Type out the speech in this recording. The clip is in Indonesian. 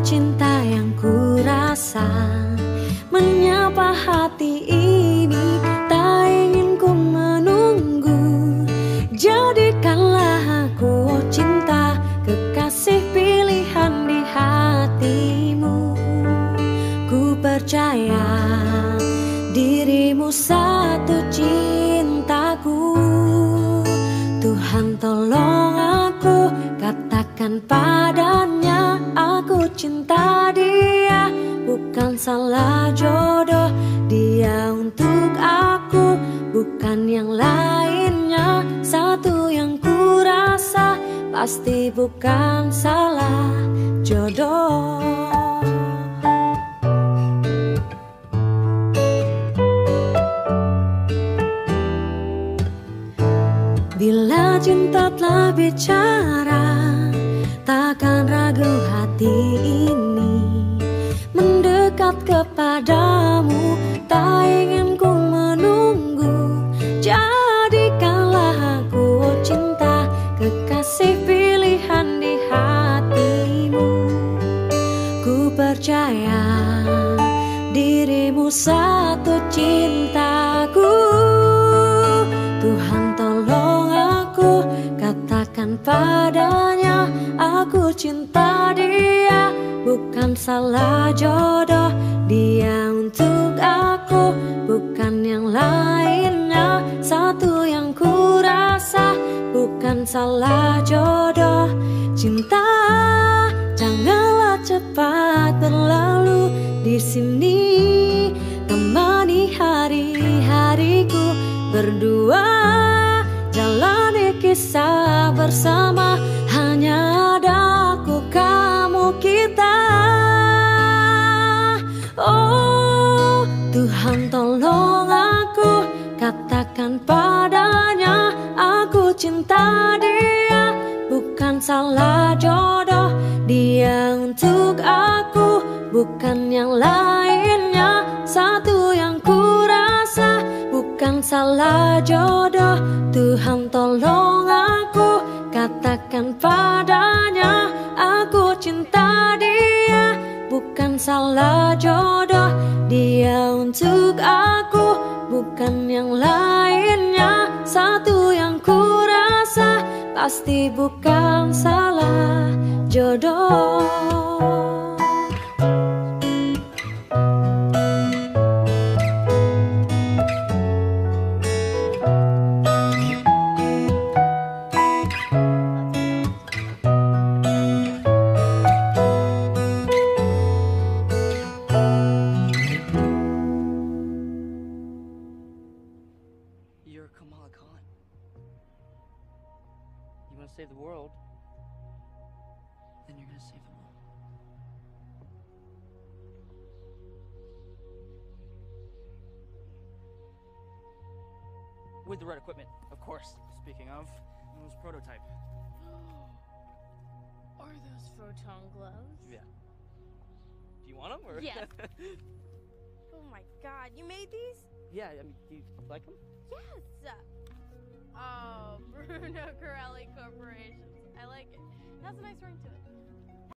cinta yang ku rasa Menyapa hati ini Tak ingin ku menunggu. Jadikanlah aku cinta Kekasih pilihan di hatimu. Ku percaya dirimu satu cintaku. Tuhan tolong aku katakan Aku cinta dia bukan salah jodoh Dia untuk aku bukan yang lainnya Satu yang ku rasa pasti bukan salah jodoh. Bila cinta telah bicara Takkan ragu hati ini Mendekat kepadamu Tak ingin ku menunggu. Jadikanlah aku cinta Kekasih pilihan di hatimu. Ku percaya dirimu satu cintaku. Tuhan tolong aku katakan padanya Aku cinta dia bukan salah jodoh Dia untuk aku bukan yang lainnya Satu yang ku rasa bukan salah jodoh. Cinta janganlah cepat berlalu di sini temani hari-hariku berdua jalani kisah bersama katakan padanya aku cinta dia. Bukan salah jodoh dia untuk aku. Bukan yang lainnya satu yang ku rasa. Bukan salah jodoh Tuhan tolong aku. Katakan padanya aku cinta dia. Bukan salah jodoh dia untuk aku bukan yang lainnya satu yang ku rasa pasti bukan salah jodoh To save the world? Then you're gonna save them all. With the right equipment, of course. Speaking of, those prototype. Are those photon gloves? Yeah. Do you want them or? Yes. Oh my god, you made these? yeah. I mean, do you like them? Yes! Oh, Bruno Corelli Corporation. I like it. It has a nice ring to it.